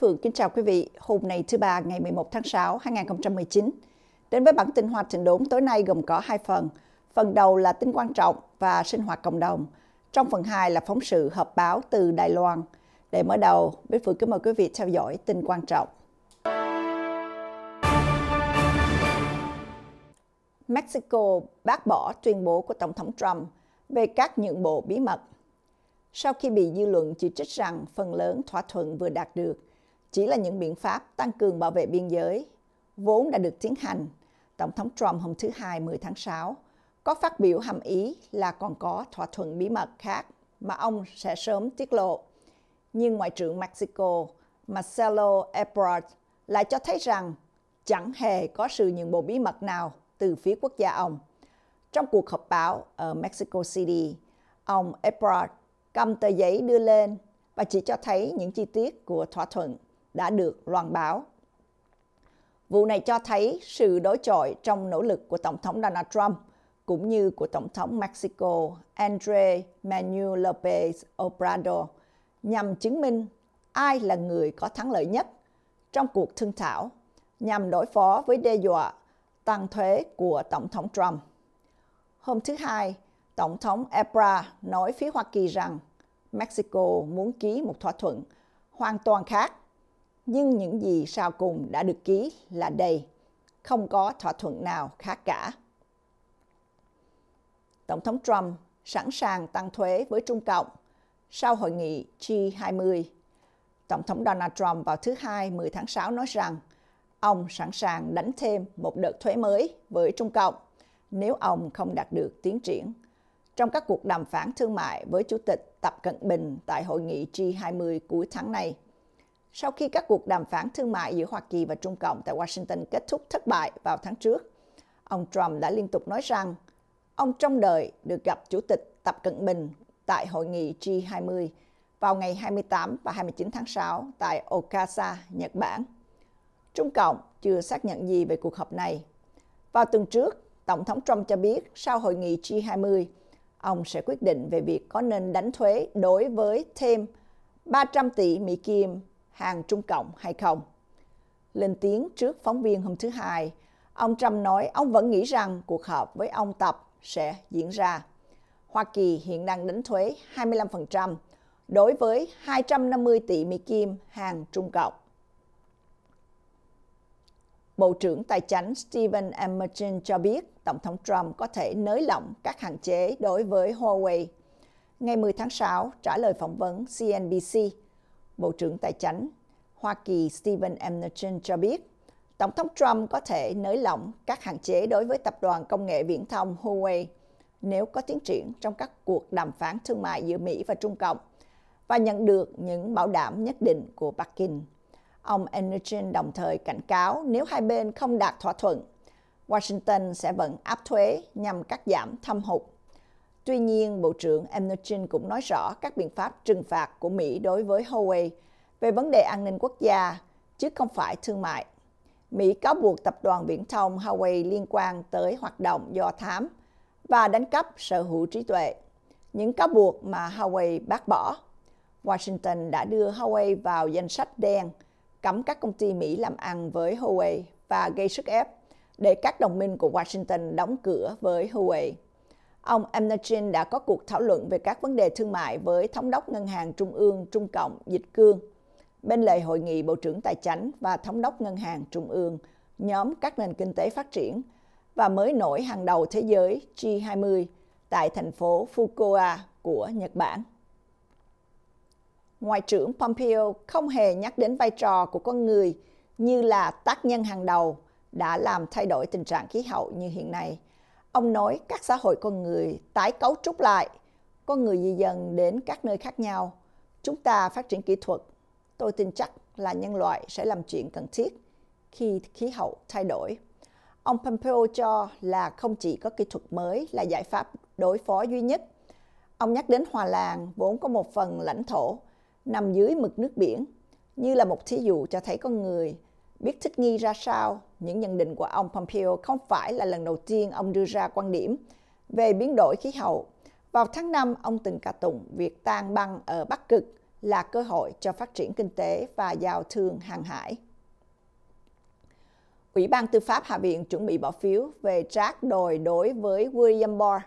Phượng kính chào quý vị. Hôm nay thứ ba ngày 11 tháng 6 2019. Đến với bản tin Hoa Trình đốn tối nay gồm có hai phần. Phần đầu là tin quan trọng và sinh hoạt cộng đồng. Trong phần 2 là phóng sự họp báo từ Đài Loan. Để mở đầu, Bích Phượng kính mời quý vị theo dõi tin quan trọng. Mexico bác bỏ tuyên bố của Tổng thống Trump về các nhượng bộ bí mật sau khi bị dư luận chỉ trích rằng phần lớn thỏa thuận vừa đạt được chỉ là những biện pháp tăng cường bảo vệ biên giới, vốn đã được tiến hành. Tổng thống Trump hôm thứ Hai 10 tháng 6 có phát biểu hàm ý là còn có thỏa thuận bí mật khác mà ông sẽ sớm tiết lộ. Nhưng Ngoại trưởng Mexico Marcelo Ebrard lại cho thấy rằng chẳng hề có sự nhượng bộ bí mật nào từ phía quốc gia ông. Trong cuộc họp báo ở Mexico City, ông Ebrard cầm tờ giấy đưa lên và chỉ cho thấy những chi tiết của thỏa thuận đã được loan báo. Vụ này cho thấy sự đối chọi trong nỗ lực của Tổng thống Donald Trump cũng như của Tổng thống Mexico Andre Manuel López Obrador nhằm chứng minh ai là người có thắng lợi nhất trong cuộc thương thảo nhằm đối phó với đe dọa tăng thuế của Tổng thống Trump. Hôm thứ Hai, Tổng thống Ebra nói phía Hoa Kỳ rằng Mexico muốn ký một thỏa thuận hoàn toàn khác. Nhưng những gì sau cùng đã được ký là đây, không có thỏa thuận nào khác cả. Tổng thống Trump sẵn sàng tăng thuế với Trung Cộng sau hội nghị G20. Tổng thống Donald Trump vào thứ Hai 10 tháng 6 nói rằng ông sẵn sàng đánh thêm một đợt thuế mới với Trung Cộng nếu ông không đạt được tiến triển trong các cuộc đàm phán thương mại với Chủ tịch Tập Cận Bình tại hội nghị G20 cuối tháng này. Sau khi các cuộc đàm phán thương mại giữa Hoa Kỳ và Trung Cộng tại Washington kết thúc thất bại vào tháng trước, ông Trump đã liên tục nói rằng ông trong đời được gặp Chủ tịch Tập Cận Bình tại hội nghị G20 vào ngày 28 và 29 tháng 6 tại Okasa, Nhật Bản. Trung Cộng chưa xác nhận gì về cuộc họp này. Vào tuần trước, Tổng thống Trump cho biết sau hội nghị G20, ông sẽ quyết định về việc có nên đánh thuế đối với thêm 300 tỷ Mỹ Kim hàng Trung Cộng hay không. Lên tiếng trước phóng viên hôm thứ Hai, ông Trump nói ông vẫn nghĩ rằng cuộc họp với ông Tập sẽ diễn ra. Hoa Kỳ hiện đang đánh thuế 25% đối với 250 tỷ Mỹ Kim hàng Trung Cộng. Bộ trưởng Tài chính Stephen Mnuchin cho biết Tổng thống Trump có thể nới lỏng các hạn chế đối với Huawei. Ngày 10 tháng 6, trả lời phỏng vấn CNBC, Bộ trưởng Tài chính Hoa Kỳ Stephen Mnuchin cho biết Tổng thống Trump có thể nới lỏng các hạn chế đối với tập đoàn công nghệ viễn thông Huawei nếu có tiến triển trong các cuộc đàm phán thương mại giữa Mỹ và Trung Cộng và nhận được những bảo đảm nhất định của Bắc Kinh. Ông Mnuchin đồng thời cảnh cáo nếu hai bên không đạt thỏa thuận, Washington sẽ vẫn áp thuế nhằm cắt giảm thâm hụt. Tuy nhiên, Bộ trưởng Mnuchin cũng nói rõ các biện pháp trừng phạt của Mỹ đối với Huawei về vấn đề an ninh quốc gia, chứ không phải thương mại. Mỹ cáo buộc tập đoàn viễn thông Huawei liên quan tới hoạt động do thám và đánh cắp sở hữu trí tuệ. Những cáo buộc mà Huawei bác bỏ. Washington đã đưa Huawei vào danh sách đen – cấm các công ty Mỹ làm ăn với Huawei và gây sức ép để các đồng minh của Washington đóng cửa với Huawei. Ông Mnuchin đã có cuộc thảo luận về các vấn đề thương mại với Thống đốc Ngân hàng Trung ương Trung Cộng Dịch Cương bên lề hội nghị Bộ trưởng Tài chính và Thống đốc Ngân hàng Trung ương, nhóm các nền kinh tế phát triển và mới nổi hàng đầu thế giới G20 tại thành phố Fukuoka của Nhật Bản. Ngoại trưởng Pompeo không hề nhắc đến vai trò của con người như là tác nhân hàng đầu đã làm thay đổi tình trạng khí hậu như hiện nay. Ông nói các xã hội con người tái cấu trúc lại, con người di dần đến các nơi khác nhau. Chúng ta phát triển kỹ thuật. Tôi tin chắc là nhân loại sẽ làm chuyện cần thiết khi khí hậu thay đổi. Ông Pompeo cho là không chỉ có kỹ thuật mới là giải pháp đối phó duy nhất. Ông nhắc đến Hòa Làng vốn có một phần lãnh thổ nằm dưới mực nước biển, như là một thí dụ cho thấy con người biết thích nghi ra sao. Những nhận định của ông Pompeo không phải là lần đầu tiên ông đưa ra quan điểm về biến đổi khí hậu. Vào tháng 5, ông từng ca tụng việc tan băng ở Bắc Cực là cơ hội cho phát triển kinh tế và giao thương hàng hải. Ủy ban Tư pháp Hạ viện chuẩn bị bỏ phiếu về trác đồi đối với William Barr.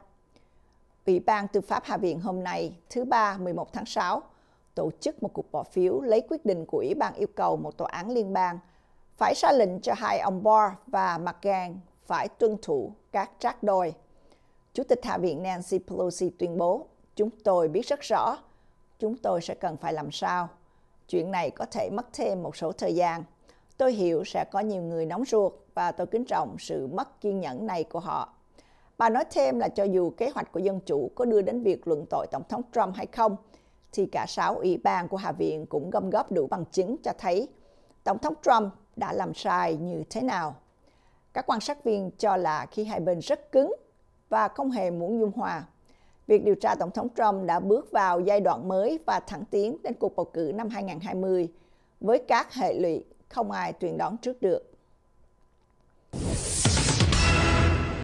Ủy ban Tư pháp Hạ viện hôm nay, thứ Ba 11 tháng 6, tổ chức một cuộc bỏ phiếu lấy quyết định của Ủy ban yêu cầu một tòa án liên bang phải ra lệnh cho hai ông Barr và McGahn phải tuân thủ các trác đôi. Chủ tịch Hạ viện Nancy Pelosi tuyên bố, chúng tôi biết rất rõ, chúng tôi sẽ cần phải làm sao. Chuyện này có thể mất thêm một số thời gian. Tôi hiểu sẽ có nhiều người nóng ruột và tôi kính trọng sự mất kiên nhẫn này của họ. Bà nói thêm là cho dù kế hoạch của Dân Chủ có đưa đến việc luận tội Tổng thống Trump hay không, thì cả sáu ủy ban của Hạ viện cũng gom góp đủ bằng chứng cho thấy Tổng thống Trump đã làm sai như thế nào. Các quan sát viên cho là khi hai bên rất cứng và không hề muốn dung hòa, việc điều tra Tổng thống Trump đã bước vào giai đoạn mới và thẳng tiến đến cuộc bầu cử năm 2020 với các hệ lụy không ai tuyển đoán trước được.